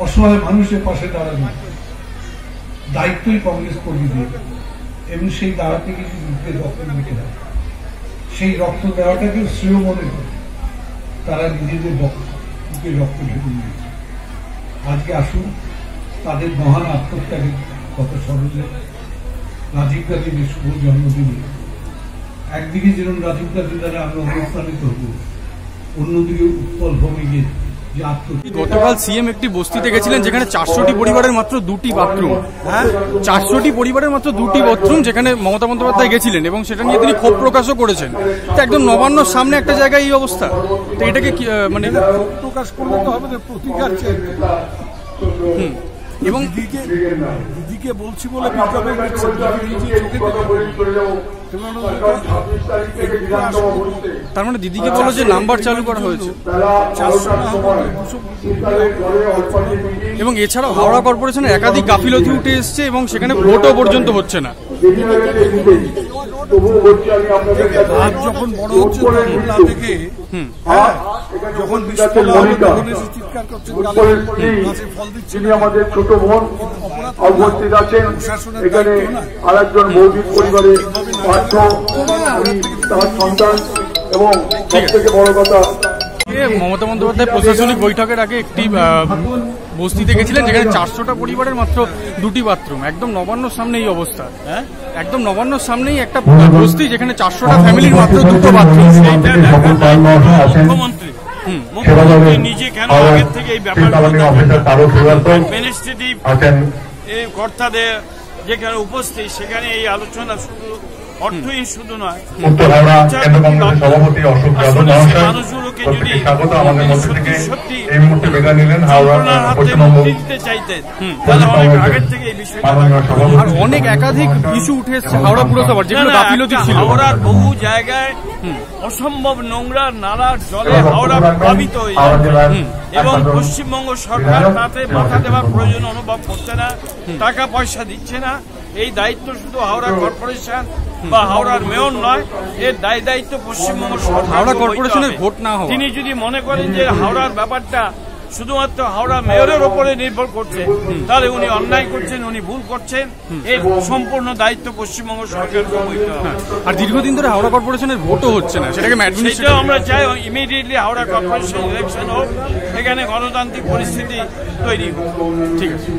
অসহায় মানুষের পাশে দাঁড়ানো। দায়িত্বই কংগ্রেস কর্মীদের। এবং সেই দাঁড়াতে কিছু বুকের রক্ত মেটে দেয়। সেই রক্ত দেওয়াটাকে শ্রেয় মনে করে। তারা নিজেদের রক্ত রক্ত ঢেকে নিয়েছে আজকে আসুন, তাদের মহান আত্মত্যাগের কত স্মরণে রাজীব গান্ধীর শুভ জন্মদিনে একদিকে যেরকম রাজীব গান্ধী দ্বারা আমরা অনুপ্রাণিত হব, অন্যদিকে উৎপল আত্মত্যাগ গতকাল সিএম একটি বস্তিতে গেছিলেন যেখানে চারশোটি পরিবারের মাত্র দুটি বাথরুম। হ্যাঁ? চারশোটি পরিবারের মাত্র দুটি বাথরুম যেখানে মমতা বন্দ্যোপাধ্যায় গেছিলেন এবং সেটা নিয়ে তিনি ক্ষোভ প্রকাশও করেছেন। তো একদম নবান্নর সামনে একটা জায়গায় এই অবস্থা। তো এটাকে মানে প্রকাশ করলে তো হবে না প্রতিকার হুম, এবং দিদিকে দিদিকে বলছি বলে চোখে তার মানে দিদিকে বলো যে নাম্বার চালু করা হয়েছে। এবং এছাড়াও হাওড়া কর্পোরেশনে একাধিক গাফিলতি উঠে এসছে এবং সেখানে ভোটও পর্যন্ত হচ্ছে না। যখন বড় হচ্ছে থেকে যখন যিনি আমাদের ছোট বোন উপস্থিত আছেন এখানে। আর একজন মৌলিক পরিবারের পার্থ তার সন্তান এবং সব থেকে বড় কথা এ মমতা বন্দ্যোপাধ্যায় প্রশাসনিক বৈঠকের আগে একটি বস্তিতে গেছিলেন যেখানে চারশোটা পরিবারের মাত্র দুটি বাথরুম একদম নবান্নর সামনে এই অবস্থা হ্যাঁ একদম নবান্নর সামনেই একটা বস্তি যেখানে চারশোটা ফ্যামিলির মাত্র দুটো বাথরুম মুখ্যমন্ত্রী মুখ্যমন্ত্রী নিজে কেন আগের থেকে এই যেখানে উপস্থিত সেখানে এই আলোচনা শুধু অর্থহীন শুধু নয় যদি স্বাগত। আমাদের মধ্যে থেকে এই মুহূর্তে বেগা নিলেন হাওড়া পশ্চিমবঙ্গ দিতে চাইতেন। তাহলে অনেক আগের থেকে এই বিষয়টা মাননীয় থাকতো। সভাপতি। আর অনেক একাধিক ইস্যু উঠে এসছে হাওড়া পুরসভার যেগুলো গাফিলতি ছিল। হাওড়ার বহু জায়গায় অসম্ভব নোংরা নালার জলে হাওড়া প্লাবিত হয়ে। এবং পশ্চিমবঙ্গ সরকার তাতে মাথা দেওয়ার প্রয়োজন অনুভব করছে না টাকা পয়সা দিচ্ছে না এই দায়িত্ব শুধু হাওড়া কর্পোরেশন বা হাওড়ার মেয়র নয় এর দায় দায়িত্ব পশ্চিমবঙ্গ সরকার হাওড়া কর্পোরেশনের ভোট না হওয়া। তিনি যদি মনে করেন যে হাওড়ার ব্যাপারটা শুধুমাত্র হাওড়া মেয়রের ওপরে নির্ভর করছে তাহলে উনি অন্যায় করছেন উনি ভুল করছেন এর সম্পূর্ণ দায়িত্ব পশ্চিমবঙ্গ সরকারকে বইতে হবে। আর দীর্ঘদিন ধরে হাওড়া কর্পোরেশনের ভোটও হচ্ছে না সেটাকে সেটাও আমরা চাই ইমিডিয়েটলি হাওড়া কর্পোরেশন ইলেকশন হোক এখানে গণতান্ত্রিক পরিস্থিতি তৈরি হোক। ঠিক আছে।